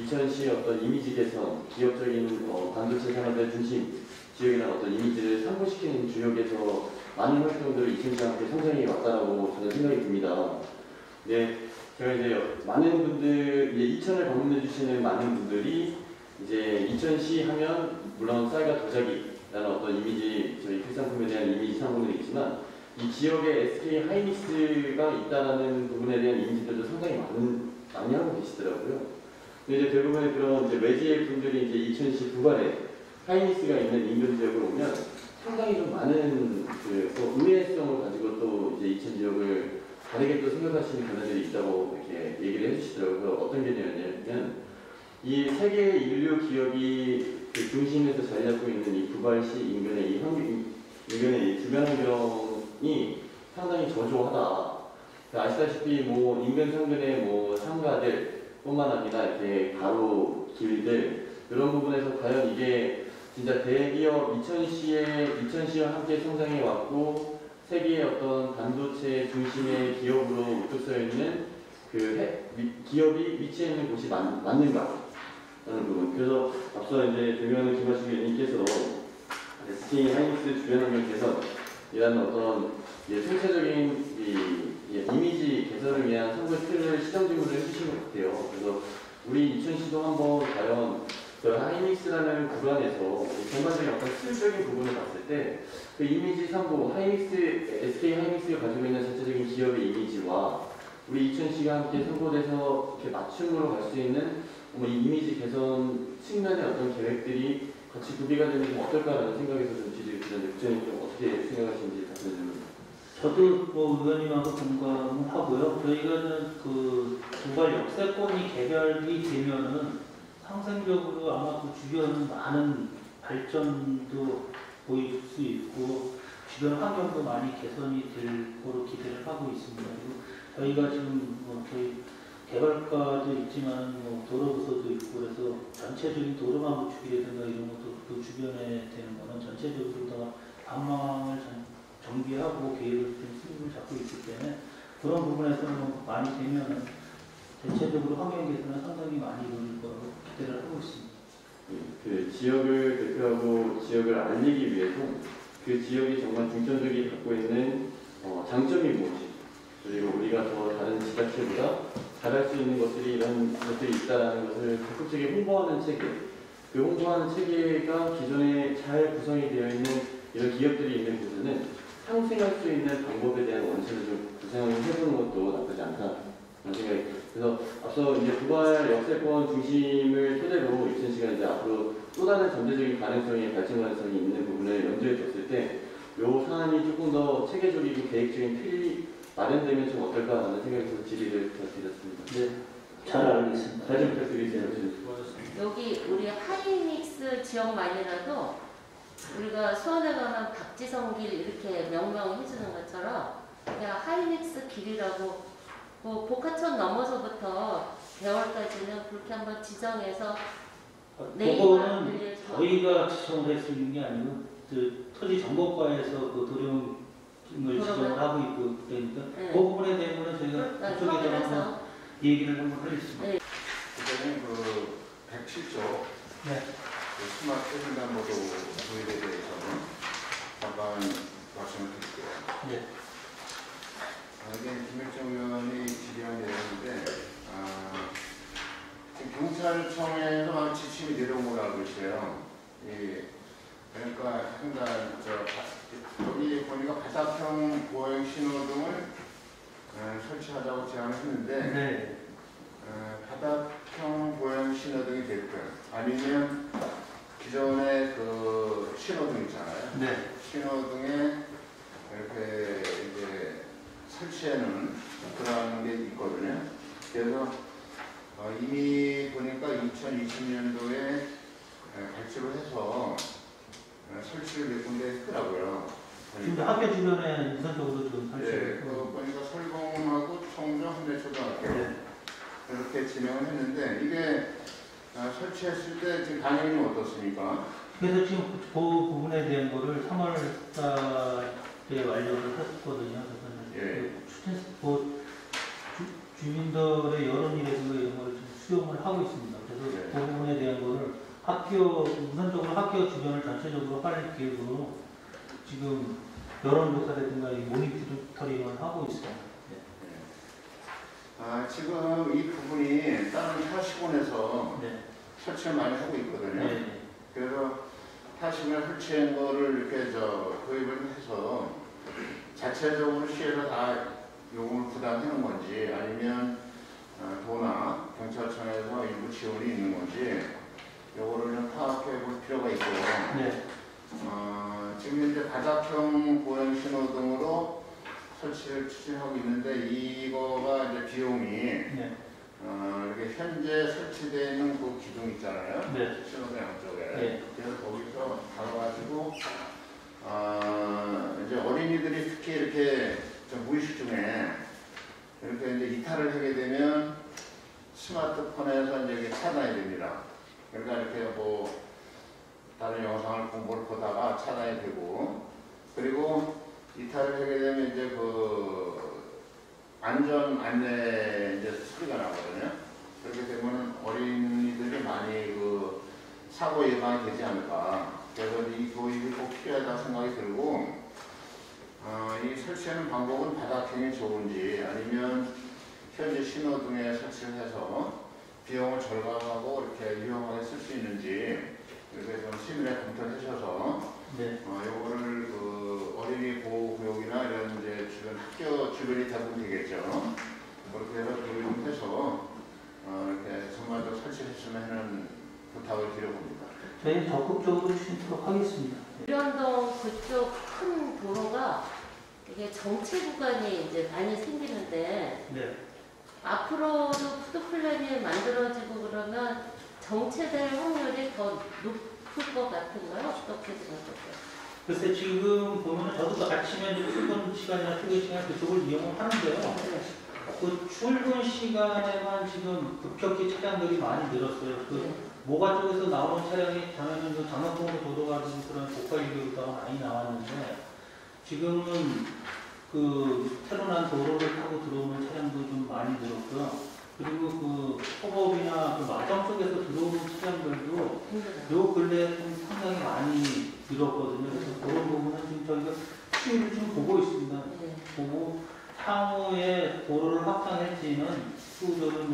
이천시의 어떤 이미지 개선, 기업적인 어, 반도체 산업의 중심 지역이나 어떤 이미지를 상고시키는 주역에서 많은 활동들을 이천시와 함께 성장해 왔다라고 저는 생각이 듭니다. 네, 제가 이제 많은 분들, 이제 이천을 방문해 주시는 많은 분들이 이제 이천시 하면 물론 쌀과 도자기라는 어떤 이미지, 저희 필상품에 대한 이미지 상호는 있지만 이 지역에 SK 하이닉스가 있다는 부분에 대한 이미지들도 상당히 많은, 많이 하고 계시더라고요. 근데 이제 대부분의 그런 이제 외지의 분들이 이제 이천시 부발에 하이닉스가 있는 인근 지역으로 오면 상당히 좀 많은 그 또 의외성을 가지고 또 이제 이천 지역을 다르게 또 생각하시는 변화들이 있다고 이렇게 얘기를 해주시더라고요. 어떤 개념이냐면 이 세계 인류 기업이 그 중심에서 자리 잡고 있는 이 부발시 인근의 이 환경, 인근의 이 주변 환경 이 상당히 저조하다. 그 아시다시피 뭐 인근 상근의 뭐 상가들 뿐만 아니라 이렇게 가로 길들 이런 부분에서 과연 이게 진짜 대기업 이천시에 이천시와 함께 성장해 왔고 세계의 어떤 반도체 중심의 기업으로 우뚝 서 있는 그 해- 위- 기업이 위치해 있는 곳이 맞, 맞는가? 라는 부분. 그래서 앞서 이제 조명하는 김하식 의원님께서 SK 하이닉스 주변 환경 개선 이라는 어떤 예, 총체적인 이, 예, 이미지 개선을 위한 선거 틀을 시정 질문을 해주신 것 같아요. 그래서 우리 이천시도 한번 과연 그 하이닉스라는 구간에서 이 전반적인 어떤 틀적인 부분을 봤을 때 그 이미지 상부 하이닉스 SK 하이닉스가 가지고 있는 전체적인 기업의 이미지와 우리 이천시가 함께 선거돼서 이렇게 맞춤으로 갈 수 있는 뭐이 이미지 개선 측면의 어떤 계획들이 같이 구비가 되면 좀 어떨까라는 생각에서 좀 지지를 드렸는데 부장님 좀 어떻게 생각하시는지 답변 좀 저도 뭐 의원님하고 공감을 하고요. 저희가는 그 두발 역세권이 개별이 되면은 상생적으로 아마 그 주변 많은 발전도 보일 수 있고 주변 환경도 많이 개선이 될 거로 기대를 하고 있습니다. 저희가 지금 뭐 저희 개발과도 있지만 뭐 도로부서도 있고 그래서 전체적인 도로망 구축이라든가 이런 것도 그 주변에 되는 거는 전체적으로 다 방망을 전, 정비하고 계획을 좀 승부를 잡고 있기 때문에 그런 부분에서는 뭐 많이 되면은 대체적으로 환경 개선은 상당히 많이 이루어질 거라고 기대를 하고 있습니다. 그 지역을 대표하고 지역을 알리기 위해서 그 지역이 정말 중점적이 갖고 있는 어, 장점이 무엇이 그리고 우리가 더 다른 지자체보다 잘할 수 있는 것들이 이런 것들이 있다는 것을 적극적인 홍보하는 체계 그 홍보하는 체계가 기존에 잘 구성이 되어 있는 이런 기업들이 있는 곳에는 상생할 수 있는 방법에 대한 원천을 좀 구상을 해보는 것도 나쁘지 않다라는 생각이 그래서 앞서 이제 부발 역세권 중심을 토대로 이천 시간 이제 앞으로 또 다른 전체적인 가능성이 발전 가능성이 있는 부분을 염두에 뒀을 때 요 사안이 조금 더 체계적이고 계획적인 틀이 마련되면 좀 어떨까라는 생각에서 질의를 부탁드렸습니다. 네, 잘 알겠습니다. 잘좀 부탁드리겠습니다. 여기 우리 하이닉스 지역만이라도 우리가 수원에 가면 박지성 길 이렇게 명명해 주는 것처럼 그냥 하이닉스 길이라고 그 복화천 넘어서부터 대월까지는 그렇게 한번 지정해서 그거는 저희가 지정을 할수 있는 게 아니고 그 토지 정보과에서 그 도령을 지정을 하고 있고 그러니까 네. 그 부분에 대해서는 저희가 그쪽에서 한번 협의해서 얘기를 한번 하겠습니다. 그다음에 그 107조 네. 그 스마트 횡단보도 도입에 대해서는 잠깐 말씀을 드릴게요. 네. 아, 이게 김일정 의원이 질의한 내용인데 아, 경찰청에서 막 지침이 내려온 거라고 알고 있어요. 이 그러니까 횡단 저 바- 여기 보니까 바닥형 보행 신호등을 어, 설치하자고 제안을 했는데 네. 어, 바닥형 보행 신호등이 됐든 아니면 어, 이미 보니까 2020년도에 발주를 해서 어, 설치를 몇 군데 했더라고요. 지금 보니까. 학교 주변에 우선적으로 지금 예, 그 설치했고 보니까 설공하고 청정 현대초등학교 네. 이렇게 진행을 했는데 이게 어, 설치했을 때 지금 반응이 어떻습니까? 그래서 지금 그, 그 부분에 대한 거를 3월 달에 완료를 했었거든요. 그래서 예. 그그 주, 주민들의 여론이라든가 이런 거를 수용을 하고 있습니다. 그래서 예. 그 부분에 대한 거를 학교 우선적으로 학교 주변을 전체적으로 활 계획으로 지금 여론조사라든가 이 모니터링을 하고 있어요. 아, 지금 이 부분이 다른 타 시군에서 네. 설치를 많이 하고 있거든요. 네. 그래서 타시군에 설치한 거를 이렇게 저 도입을 해서 자체적으로 시에서 다 요금을 부담하는 건지 아니면 어, 도나 경찰청에서 일부 지원이 있는 건지 요거를 좀 파악해 볼 필요가 있고요. 네. 어, 지금 현재 바닥형 보행 신호등으로 설치를 추진하고 있는데 이거가 이제 비용이 네. 어, 이렇게 현재 설치되어 있는 그 기둥 있잖아요. 네. 신호등 양쪽에. 네. 그래서 거기서 가가지고 어, 이제 어린이들이 특히 이렇게 좀 무의식 중에 이렇게 이제 이탈을 하게 되면 스마트폰에서 이제 차단이 됩니다. 그러니까 이렇게 뭐 다른 영상을 공부를 보다가 차단이 되고 그리고 이탈을 하게 되면 이제 그 안전 안내 이제 소리가 나거든요. 그렇게 되면 어린이들이 많이 그 사고 예방이 되지 않을까. 그래서 이 도입이 꼭 필요하다 생각이 들고 어, 이 설치하는 방법은 바닥형이 좋은지 아니면 현재 신호등에 설치를 해서 비용을 절감하고 이렇게 유용하게 쓸 수 있는지 이렇게 좀 시민에 검토를 해주셔서 네. 어, 요거를 그 어린이 보호구역이나 이런 이제 주변 학교 주변이 대부분 되겠죠. 그렇게 해서 도입을 해서 어, 이렇게 전반적으로 설치했으면 하는 부탁을 드려봅니다. 저희는 적극적으로 추진토록 하겠습니다. 율현동 그쪽 큰 도로가 이게 정체 구간이 이제 많이 생기는데 네. 앞으로도 food plan이 만들어지고 그러면 정체될 확률이 더 높을 것 같은가요? 어떻게 생각하세요? 글쎄 지금 보면 저도 아침에 출근 시간이나 퇴근 시간 그쪽을 이용을 하는데요. 그 출근 시간에만 지금 급격히 차량들이 많이 늘었어요. 그 모가 쪽에서 나오는 차량이 작년에도 그 장학공도 도로가지고 그런 고가유료가 많이 나왔는데 지금은 그 새로 난 도로를 타고 들어오는 차량도 좀 많이 늘었고요. 그리고 그 허법이나 그 마정 쪽에서 들어오는 차량들도 힘들어요. 요 근래에 좀 상당히 많이 늘었거든요. 그래서 그런 부분은 지금 저희가 추이를 좀 보고 있습니다. 네. 보고 향후에 도로를 확장할지는 추후적으로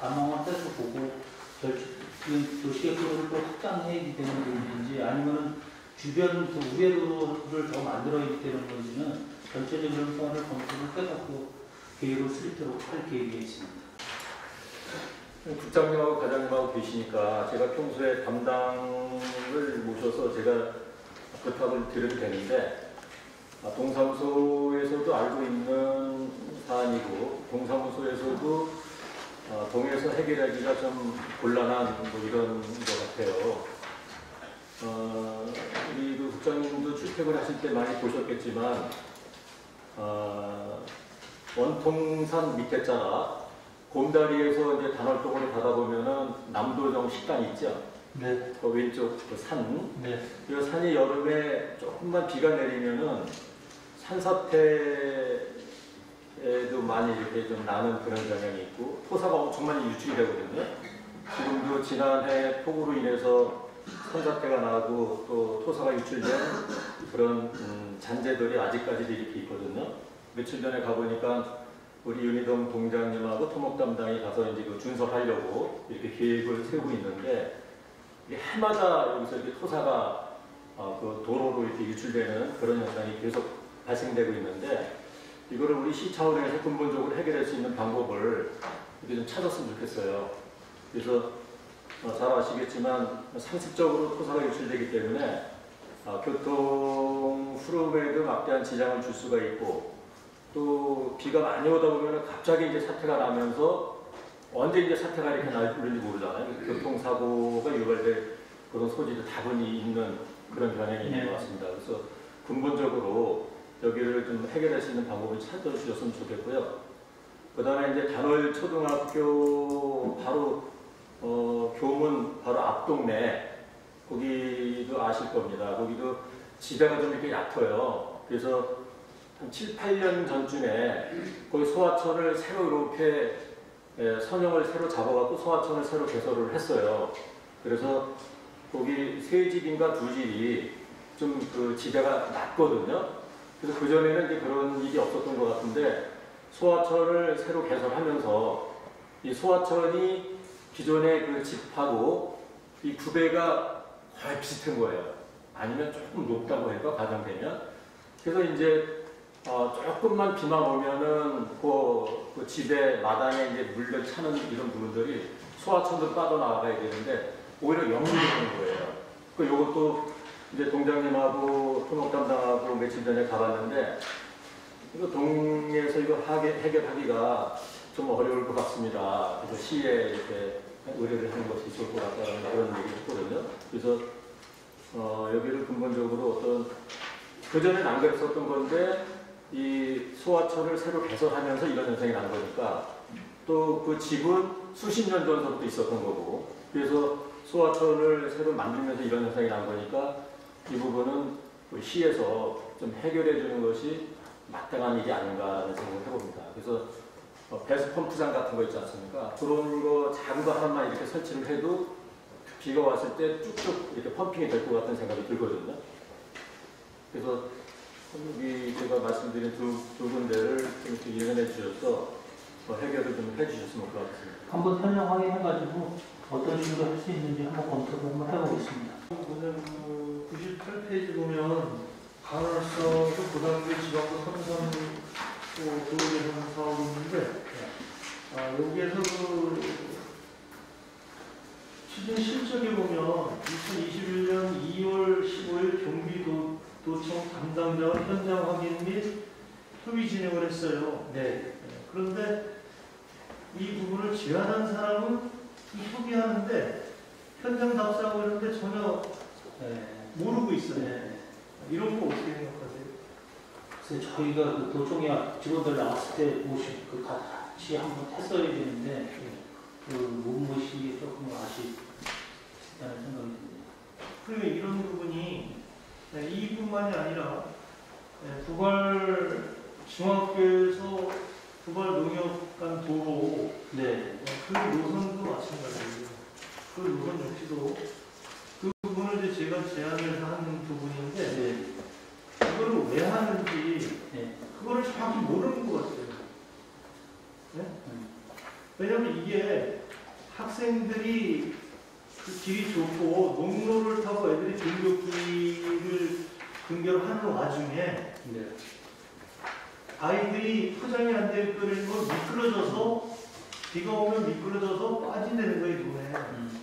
가망을 해서 보고 지금 도시의 도로를 또 확장해야지 되는 부분인지 아니면 주변 그 우회 도로를 더 만들어야지 되는 건지는 전체적인 상황을 검토를 해갖고 계획을 수립토록 할 계획이 있습니다. 국장님하고 과장님하고 계시니까 제가 평소에 담당을 모셔서 제가 부탁을 드려도 되는데 아, 동사무소에서도 알고 있는 사안이고 동사무소에서도 아, 동에서 해결하기가 좀 곤란한 뭐 이런 것 같아요. 어, 우리 그 국장님도 출퇴근하실 때 많이 보셨겠지만 아, 원통산 밑에 자가 곰다리에서 이제 단월동으로 가다 보면은 남도정 식당 있죠. 네, 그 왼쪽 그 산. 네, 이 산이 여름에 조금만 비가 내리면은 산사태에도 많이 이렇게 좀 나는 그런 경향이 있고 토사가 엄청 많이 유출이 되거든요. 지금도 지난해 폭우로 인해서 산사태가 나고 또 토사가 유출된 그런 음, 잔재들이 아직까지도 이렇게 있거든요. 며칠 전에 가보니까 우리 윤희동 동장님하고 토목 담당이 가서 이제 그 준설하려고 이렇게 계획을 세우고 있는데 해마다 여기서 이렇게 토사가 어, 그 도로로 이렇게 유출되는 그런 현상이 계속 발생되고 있는데 이거를 우리 시 차원에서 근본적으로 해결할 수 있는 방법을 이렇게 좀 찾았으면 좋겠어요. 그래서 어, 잘 아시겠지만 상습적으로 토사가 유출되기 때문에 어, 교통 흐름에도 막대한 지장을 줄 수가 있고 또 비가 많이 오다 보면 갑자기 이제 사태가 나면서 언제 이제 사태가 이렇게 날는지 모르잖아요. 교통사고가 유발될 그런 소지도 다분히 있는 그런 경향이 있는 네. 것 같습니다. 그래서 근본적으로 여기를 좀 해결할 수 있는 방법을 찾아주셨으면 좋겠고요. 그 다음에 이제 단월 초등학교 바로 어, 교문 바로 앞 동네 거기도 아실 겁니다. 거기도 지대가 좀 이렇게 얕아요. 그래서 한 7, 8년 전쯤에 거기 소하천을 새로 이렇게 예, 선형을 새로 잡아갖고 소하천을 새로 개설을 했어요. 그래서 거기 세 집인가 두 집이 좀 그 지대가 낮거든요. 그래서 그전에는 이제 그런 일이 없었던 것 같은데 소하천을 새로 개설하면서 이 소하천이 기존의 그 집하고 이 구배가 거의 비슷한 거예요. 아니면 조금 높다고 해도 가정되면. 그래서 이제 어, 조금만 비만 오면은 그, 그 집에 마당에 이제 물을 차는 이런 부분들이 소하천도 빠져나가야 되는데 오히려 역류를 하는 거예요. 그 요것도 이제 동장님하고 토목 담당하고 며칠 전에 가봤는데 이거 동에서 이거 해결하기가 좀 어려울 것 같습니다. 그래서 시에 이렇게 의뢰를 하는 것이 좋을 것 같다는 그런 얘기를 했거든요. 그래서 어, 여기를 근본적으로 어떤 그전엔 안 그랬었던 건데 이 소하천을 새로 개설하면서 이런 현상이 난 거니까 또 그 집은 수십 년 전부터 있었던 거고 그래서 소하천을 새로 만들면서 이런 현상이 난 거니까 이 부분은 그 시에서 좀 해결해 주는 것이 마땅한 일이 아닌가 하는 생각을 해봅니다. 그래서 어, 배수 펌프장 같은 거 있지 않습니까? 그런 거 작은 거 하나만 이렇게 설치를 해도 비가 왔을 때 쭉쭉 이렇게 펌핑이 될 것 같은 생각이 들거든요. 그래서 이 제가 말씀드린 두, 두 군데를 좀 이렇게 이해해 주셔서 어, 해결을 좀 해주셨으면 좋겠습니다. 한번 현장 확인해가지고 어떤 식으로 할 수 있는지 한번 검토를 한번 해보겠습니다. 보면 그 98페이지 보면 간헐성 고등학교 지방도 삼선 도로 개선 사업이 있는데 아, 여기에서 그 추진 실적에 보면 2021년 2월 15일 경기도 도청 담당자와 현장 확인 및 협의 진행을 했어요. 네. 네, 그런데 이 부분을 제안한 사람은 협의하는데 현장 답사하고 있는데 전혀 네. 모르고 있어요. 네. 이런 거 어떻게 생각하세요? 그래서 저희가 그 도청에 직원들 나왔을 때 모시 그 같이 한번 했어야 되는데 그 못 모시기 조금 아쉽다는 생각이 듭니다. 그러면 이런 부분이 네, 이뿐만이 아니라 네, 도발 중학교에서 도발 농협 간 도로 네. 네, 그 노선도 마찬가지예요. 그 노선 역시도 그 부분을 이제 제가 제안을 하는 부분인데 네. 이거를 왜 하는지 네. 그거를 정확히 모르는 것 같아요. 네? 음. 왜냐면 이게 학생들이 그 길이 좋고 농로를 타고 애들이 등굣길을 근교를 하는 와중에 네. 아이들이 포장이 안 되는 걸 미끄러져서 비가 오면 미끄러져서 빠진다는 거예요, 눈에. 음.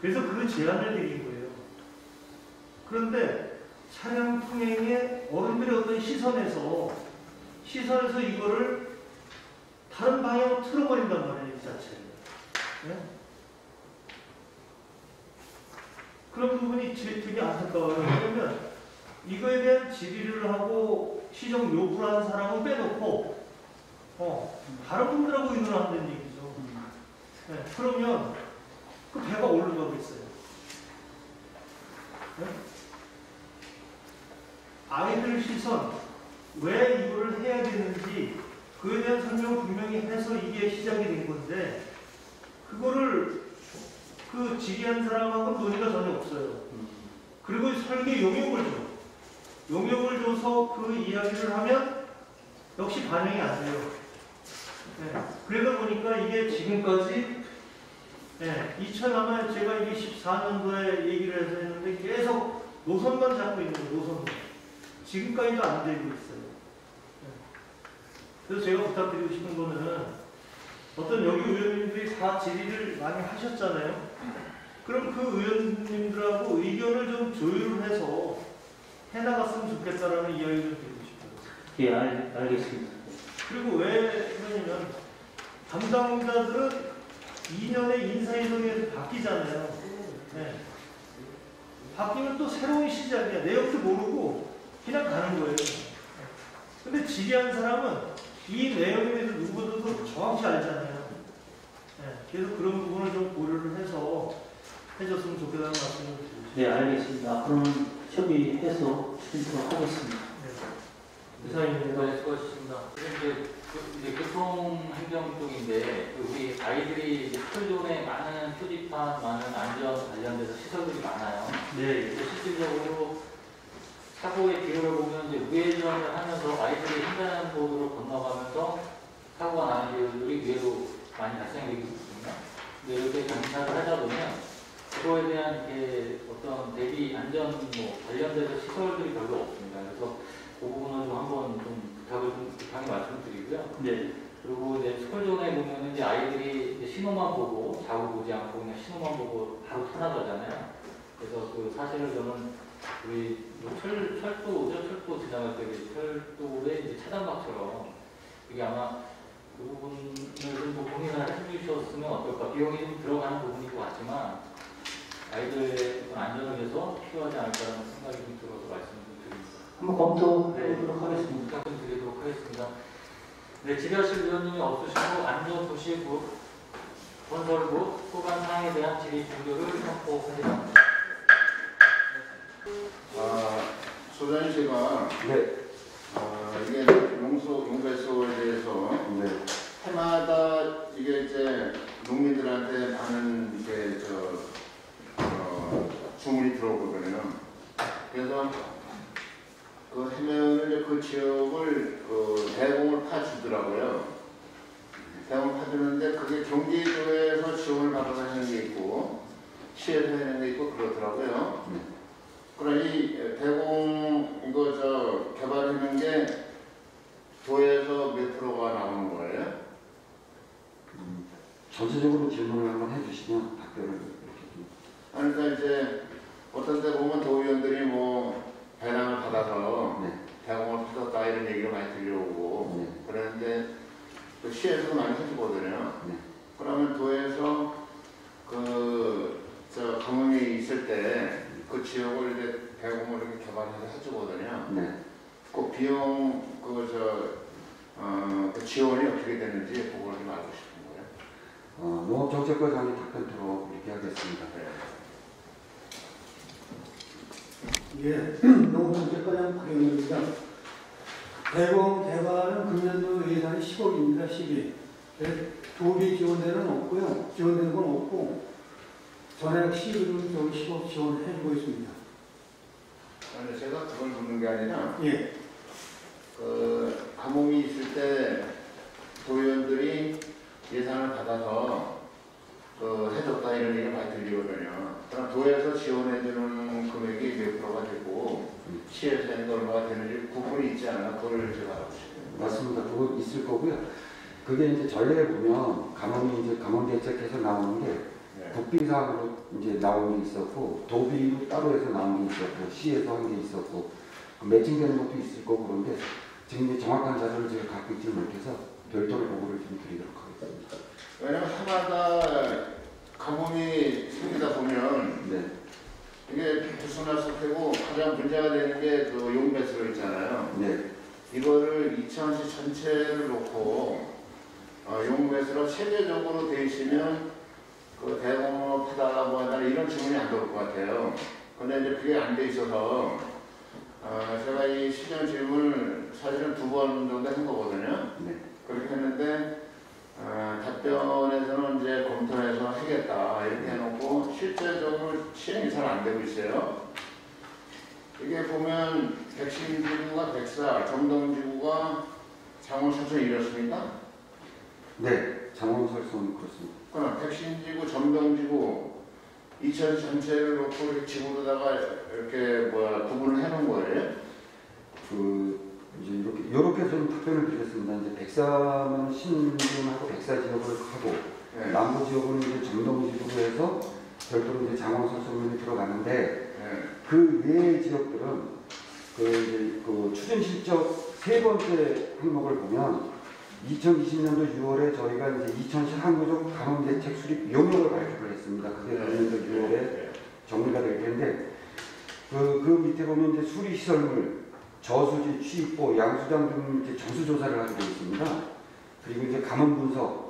그래서 그 제안을 드린 거예요. 그런데 차량 통행에 어른들의 어떤 시선에서 시선에서 이거를 다른 방향으로 틀어버린단 말이에요, 이 자체를. 네? 그런 부분이 제- 되게 안타까워요. 왜냐면 이거에 대한 질의를 하고 시정 요구를 한 사람은 빼놓고 어, 다른 분들하고 의논을 한다는 얘기죠. 음. 네, 그러면 그 배가 올라가고 있어요. 네? 아이들 시선, 왜 이거를 해야 되는지 그에 대한 설명 분명히 해서 이게 시작이 된 건데 그거를 그 질의한 사람하고는 논의가 전혀 없어요. 음. 그리고 설계 용역을 줘. 용역을 줘서 그 이야기를 하면 역시 반영이 안 돼요. 네. 그러다 보니까 이게 지금까지 네, 2000 아마 제가 이게 14년도에 얘기를 해서 했는데 계속 노선만 잡고 있는 거예요. 노선만. 지금까지도 안 되고 있어요. 네. 그래서 제가 부탁드리고 싶은 거는 어떤 여기 의원님들이 다 질의를 많이 하셨잖아요. 그럼 그 의원님들하고 의견을 좀 조율을 해서 해나갔으면 좋겠다라는 이야기를 드리고 싶어요. 예, 알, 알겠습니다. 그리고 왜 그러냐면 담당자들은 2년에 인사이동에서 바뀌잖아요. 네. 바뀌면 또 새로운 시작이야. 내역도 모르고 그냥 가는 거예요. 근데 지리한 사람은 이 내용에 대해서 누구보다도 정확히 알잖아요. 네. 그래서 그런 부분을 좀 고려를 해서 해줬으면 좋겠다는 말씀을 드리고 네, 알겠습니다. 앞으로는 협의해서 추진토록 하겠습니다. 싶습니다. 이상입니다. 네, 수고하셨습니다. 이제, 그- 이제 교통행정 쪽인데 그 우리 아이들이 이제 스쿨존에 많은 표지판, 많은 안전 관련돼서 시설들이 많아요. 네, 실질적으로 사고의 기록을 보면 이제 우회전을 하면서 아이들이 횡단보도를 건너가면서 사고가 나는 일들이 의외로 많이 발생되고 있거든요. 근데 이렇게 장사를 하다 보면 그거에 대한 이렇게 어떤 대비 안전 뭐 관련돼서 시설들이 별로 없습니다. 그래서 그 부분은 좀 한번 좀 부탁을 좀 급하게 말씀드리고요. 네, 그리고 이제 스쿨존에 보면 이제 아이들이 이제 신호만 보고 좌우 보지 않고 그냥 신호만 보고 바로 터나가잖아요. 그래서 그 사실은 저는 우리 뭐 철, 철도죠. 철도 지나갈 때그 철도의 이제 차단막처럼 이게 아마 그 부분을 좀 고민을 해주셨으면 어떨까. 비용이 좀 들어가는 부분인 것 같지만 아이들의 안전을 위해서 필요하지 않을까라는 생각이 좀 들어서 말씀을 좀 드립니다. 한번 검토해보도록 하겠습니다. 부탁 좀 드리도록 하겠습니다. 네, 지배하실 위원님이 없으시고 안전도시부, 건설부, 소관 사항에 대한 질의 종료를 선포하겠습니다. 아, 소장님 제가 네. 아, 이게 용소 용배소에 대해서 네. 해마다 이게 이제 농민들한테 많은 이게 저 어, 주문이 들어오거든요. 그래서 그 해면을 그 지역을 그 대공을 파주더라고요. 대공을 파주는데 그게 경기도에서 지원을 받아서 하는 게 있고 시에서 하는 게 있고 그러더라고요. 그러니 대공 이거 저 개발하는 게 도에서 몇 프로가 나오는 거예요? 음, 전체적으로 질문을 한번 해주시면 답변을 이렇게 좀. 아니, 그러니까 이제 어떤 때 보면 도의원들이 뭐 배당을 받아서 네. 대공을 받았다 이런 얘기를 많이 들려오고 네. 그랬는데 그 시에서도 많이 해주거든요. 네. 그러면 도에서 그저 강릉에 있을 때 그 지역을 이제 대공을 이렇게 개발해서 해주거든요. 네. 그 비용 그저 어, 그 지원이 어떻게 되는지 그걸 좀 알고 싶은 거예요. 어, 농업정책과 장이 답변토록 이렇게 하겠습니다. 예, 농업정책과장 박영일입니다. 대공 개발은 금년도 예산이 10억입니다. 10이. 도비 지원대는 없고요. 지원되는 건 없고 전액 시급은 저기 10억 지원해주고 있습니다. 아니 제가 그걸 묻는 게 아니라 예, 그 가뭄이 있을 때 도의원들이 예산을 받아서 그 해줬다 이런 얘기 많이 들리거든요. 그럼 도에서 지원해주는 금액이 몇 프로가 되고 시에서 하는 게 얼마가 되는지 구분이 있지 않나 그걸 제가 알고 싶어요. 맞습니다. 그거 있을 거고요. 그게 이제 전례에 보면 감원이 이제 감원 대책에서 나오는 게 네. 국비상으로 이제 나온 게 있었고 도비로 따로 해서 나온 게 있었고 시에서 한 게 있었고 그 매칭되는 것도 있을 거고 그런데 지금 이제 정확한 자료를 제가 갖고 있지 못해서 별도로 보고를 좀 드리도록 하겠습니다. 왜냐면 해마다 가뭄이 생기다 보면 네. 이게 부순할 테고 가장 문제가 되는 게 그 용배수로 있잖아요. 네. 이거를 이천시 전체를 놓고 어, 용배수로 체계적으로 돼 있으면 그 대공업 하다 뭐 하다 이런 질문이 안 들어올 것 같아요. 근데 이제 그게 안 돼 있어서 어, 제가 이 시정 질문을 사실은 두 번 정도 한 거거든요. 네. 그렇게 했는데 어, 답변 에서는 이제 검토해서 하겠다 이렇게 해놓고 실제적으로 실행이 잘 안 되고 있어요. 이게 보면 백신지구가 백사, 정동지구가 장원수서 이렇습니까? 네. 장원설son 그렇습니다. 그럼 백신지구, 정동지구 이천 전체를 놓고 이렇게 지구로다가 이렇게 뭐야 구분을 해놓은 거예요. 그 이제 이렇게 이렇게 좀 답변을 드렸습니다. 이제 백사면 신림하고 백사 지역을 하고 네. 남부 지역은 이제 정동지구로 해서 별도로 이제 장원설son이 들어가는데 네. 그 외의 지역들은 그 이제 그 추진 실적 세 번째 항목을 보면 2020년도 6월에 저희가 이제 2010 한국적 가뭄대책 수립 용역을 발표를 했습니다. 그게 내년도 6월에 정리가 될 텐데 그, 그 밑에 보면 이제 수리 시설물, 저수지, 취입보, 양수장 등 이제 전수 조사를 하게 되어 있습니다. 그리고 이제 가뭄 분석,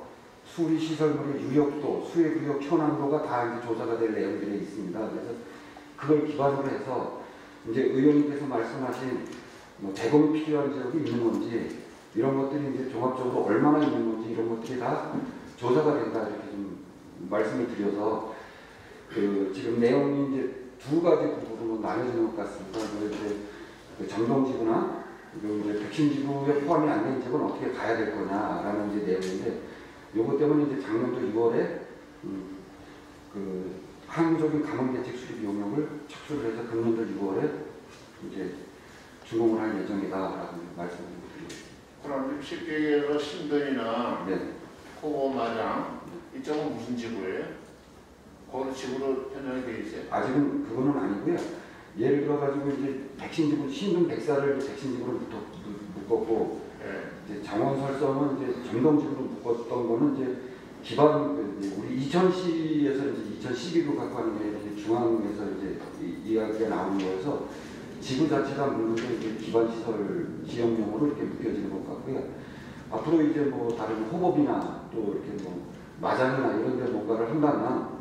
수리 시설물의 유역도, 수해 구역 현황도가 다 이제 조사가 될 내용들이 있습니다. 그래서 그걸 기반으로 해서 이제 의원님께서 말씀하신 뭐 대검이 필요한 지역이 있는 건지 이런 것들이 이제 종합적으로 얼마나 있는 건지 이런 것들이 다 조사가 된다 이렇게 좀 말씀을 드려서 그 지금 내용이 이제 두 가지 부분으로 나눠지는 것 같습니다. 그 이제 그 정동지구나 이제 백신지구에 포함이 안 된 지역은 어떻게 가야 될 거냐라는 이제 내용인데 요것 때문에 이제 작년도 6월에 음, 그 항구적인 가뭄대책 수립 용역을 착수를 해서 금년도 6월에 이제 준공을 할 예정이다라고 말씀을 드립니다. 그럼 쉽게 얘기해서 신도이나 네. 호보 마장 이쪽은 무슨 지구예요? 거기 지구로 편성이 돼 있어요? 아직은 그거는 아니고요. 예를 들어 가지고 이제 백신 지구 신분 백사를 백신 지구로 묶- 묶었고 예. 이제 장원 설성은 이제 정동지구로 묶었던 거는 이제 기반 그 이제 우리 이천시에서 이제 2012로 갖고 하는 게 중앙에서 이제 이- 이야기가 나오는 거여서 지구 자체가 묶는데 이제 기반 시설 지역용으로 이렇게 묶여지는 것 같고요. 앞으로 이제 뭐 다른 호법이나 또 이렇게 뭐 마장이나 이런 데 뭔가를 한다면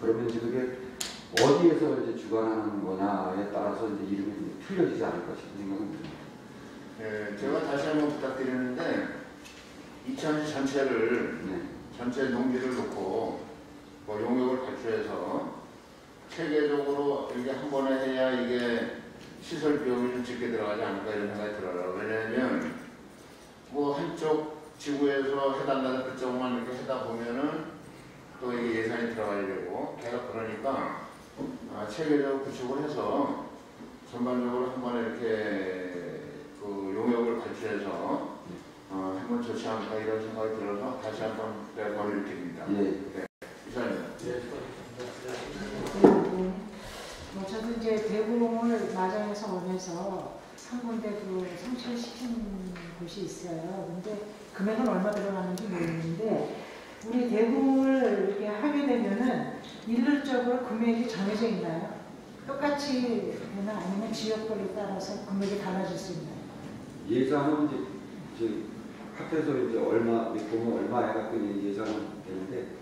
그러면 이제 그게 어디에서 이제 주관하는 거냐에 따라서 이제 이름이 좀 틀려지지 않을까 싶은 생각은 듭니다. 예, 제가 다시 한번 부탁드리는데 2000 전체를 네. 전체 농지를 놓고 뭐 용역을 발표해서 체계적으로 이게 한 번에 해야 이게 시설 비용이 좀 적게 들어가지 않을까 이런 생각이 들어요. 왜냐하면 뭐 한쪽 지구에서 해달라는 그쪽만 이렇게 하다 보면은 또 이게 예산이 들어가려고 계속 그러니까 아, 체계적으로 구축을 해서 전반적으로 한 번에 이렇게 그 용역을 발표해서 어, 하면 좋지 않을까 이런 생각이 들어서 다시 한번 내가 권유를 드립니다. 예. 이사님. 예, 뭐 저도 이제 대구공을 마장에서 원해서 한 군데 그 성취를 시킨 곳이 있어요. 근데 금액은 얼마 들어가는지 모르는데 우리 대구를 이렇게 하게 되면은 일률적으로 금액이 정해져 있나요? 똑같이 되나 아니면 지역별에 따라서 금액이 달라질 수 있나요? 예산은 이제, 이제 합해서 이제 얼마 보면 얼마 해갖고 예산은 되는데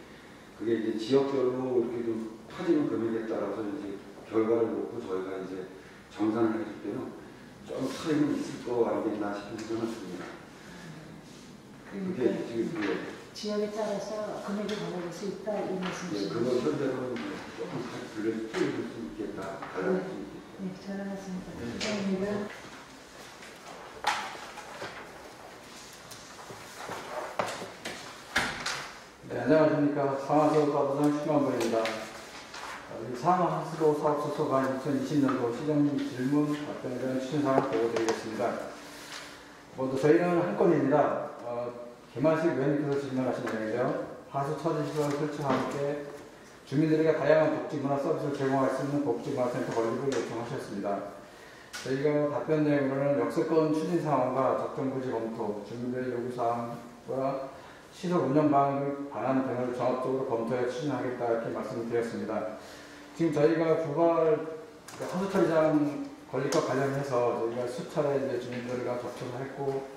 그게 이제 지역별로 이렇게 좀 터지는 금액에 따라서 이제 결과를 놓고 저희가 이제 정산을 해줄 때는 좀 차이는 있을 거 아니겠나 싶은 생각은 듭니다. 그게 그러니까 지금 그게 지역에 따라서 금액이 달라질 수 있다 이 예, 말씀이시죠? 그거 현재로는 이제 조금 줄일 수 있겠다, 달라질 수 있겠다. 네, 잘하셨습니다. 감사합니다. 네, 안녕하십니까. 상하사업과부장 심한벌입니다. 상하수도 사업소소관 2020년도 시장님 질문 답변에 대한 추진사항을 보고드리겠습니다. 모두 저희는 한 건입니다. 어, 김한식 의원님께서 질문하신 내용이죠. 하수 처리시설 설치와 함께 주민들에게 다양한 복지문화 서비스를 제공할 수 있는 복지문화센터 건립을 요청하셨습니다. 저희가 답변 내용으로는 역세권 추진 상황과 적정 부지 검토, 주민들의 요구사항과 시설 운영 방안, 방안 등을 종합적으로 검토해 추진하겠다 이렇게 말씀드렸습니다. 지금 저희가 부발 그 하수 처리장 건립과 관련해서 저희가 수차례 이제 주민들과 접촉을 했고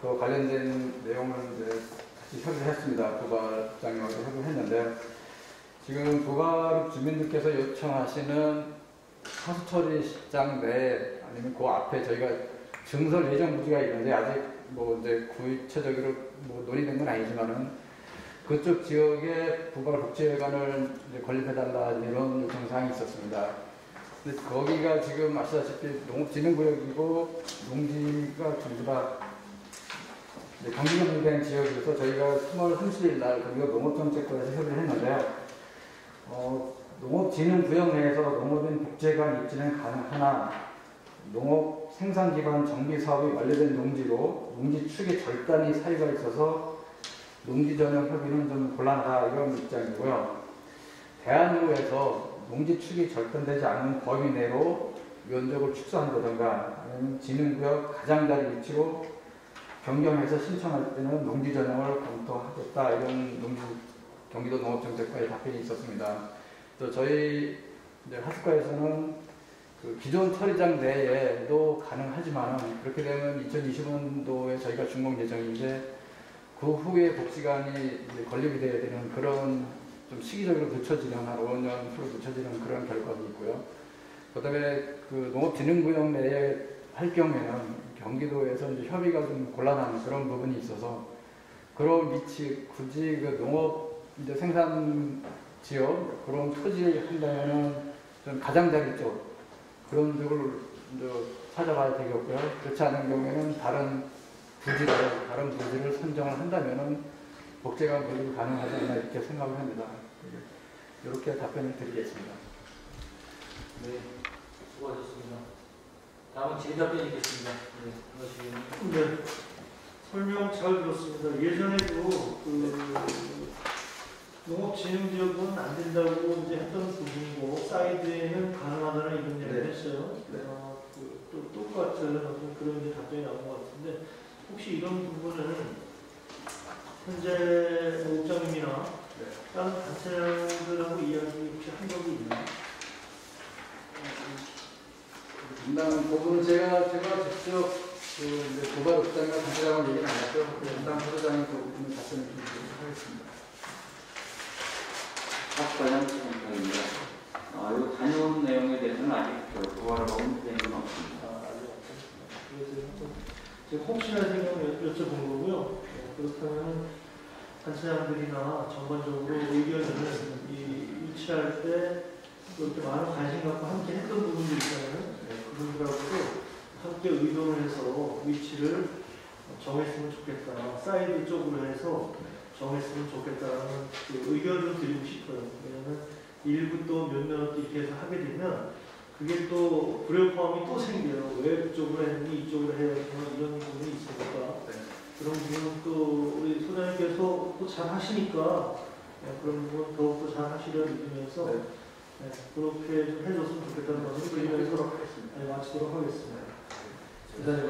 그 관련된 내용을 이제 같이 협의를 했습니다. 부발장님하고 협의를 했는데 지금 부발 주민들께서 요청하시는 하수 처리장 내 아니면 그 앞에 저희가 증설 예정 부지가 있는데 아직 뭐 이제 구체적으로 뭐 논의된 건 아니지만은 그쪽 지역에 부발 복지회관을 이제 건립해달라 이런 요청 사항이 있었습니다. 근데 거기가 지금 아시다시피 농업진흥구역이고 농지가 전부 다 경기경된 지역에서 저희가 3월 30일 날 거기가 농업정책과에서 협의를 했는데요. 어, 농업진흥구역 내에서 농업인 복지회관 입지는 가능하나 농업 생산기반 정비 사업이 완료된 농지로 농지 축의 절단이 사유가 있어서 농지 전용 협의는 좀 곤란하다 이런 입장이고요. 대한민국에서 농지 축이 절단되지 않는 범위 내로 면적을 축소한다든가 아니면 진흥구역 가장자리 위치로 변경해서 신청할 때는 농지 전형을 검토하겠다 이런 농지 경기도 농업정책과의 답변이 있었습니다. 또 저희 이제 하숙가에서는 그 기존 처리장 내에도 가능하지만 그렇게 되면 2020년도에 저희가 준공 예정인데 그 후에 복지관이 건립이 돼야 되는 그런 좀 시기적으로 늦춰지는 한 5년 후로 늦춰지는 그런 결과도 있고요. 그다음에 그 농업진흥구역 내에 할 경우에는 경기도에서 이제 협의가 좀 곤란한 그런 부분이 있어서 그런 위치 굳이 그 농업 이제 생산 지역 그런 토지를 한다면은 좀 가장자리 쪽 그런 쪽을 찾아봐야 되겠고요. 그렇지 않은 경우에는 다른 부지를 다른 부지를 선정을 한다면은 복제가 모두 가능하지 않나 이렇게 생각을 합니다. 이렇게 답변을 드리겠습니다. 네, 수고하셨습니다. 다음은 질의답변 있겠습니다. 네, 하시면 네, 설명 잘 들었습니다. 예전에도 그 농업진흥지역은 안 된다고 이제 했던 부분이고 사이드에는 가능하다는 이런 얘기를 네. 했어요. 네. 어, 그, 또 똑같은 어떤 그런 이제 답변이 나온 것 같은데 혹시 이런 부분은 현재 목장님이나 네. 다른 단체들하고 이야기 혹시 한 적이 있나요? 담당 부분은 제가 제가 직접 그 이제 고발 업장과 단체장을 얘기는 안 했고요. 그 담당 부서장이 그 부분을 답변을 하겠습니다. 학과장 최영입니다. 아, 이거 다녀온 내용에 대해서는 아직 저 부활을 먹은 는 없습니다. 아, 아직 없습니다. 제가 혹시나 생각을 여쭤본 거고요. 어, 그렇다면 단체장들이나 전반적으로 의견을 이 유치할 때 그렇게 많은 관심 갖고 함께 했던 부분들 있잖아요. 네, 그분들하고도 함께 의논을 해서 위치를 정했으면 좋겠다. 사이드 쪽으로 해서 정했으면 좋겠다는 그 의견을 드리고 싶어요. 왜냐하면 일부 또 몇몇 이렇게 해서 하게 되면 그게 또 불협화음이 또 생겨요. 왜 그쪽으로 했니 이쪽으로 해야 되나 이런 부분이 있으니까 그런 부분은 또 우리 소장님께서 또 잘 하시니까 네, 그런 부분 더욱더 잘 하시려 믿으면서 네. 네, 그렇게 좀 해줬으면 좋겠다는 말씀 드리면서 네, 마치도록 하겠습니다. 대단히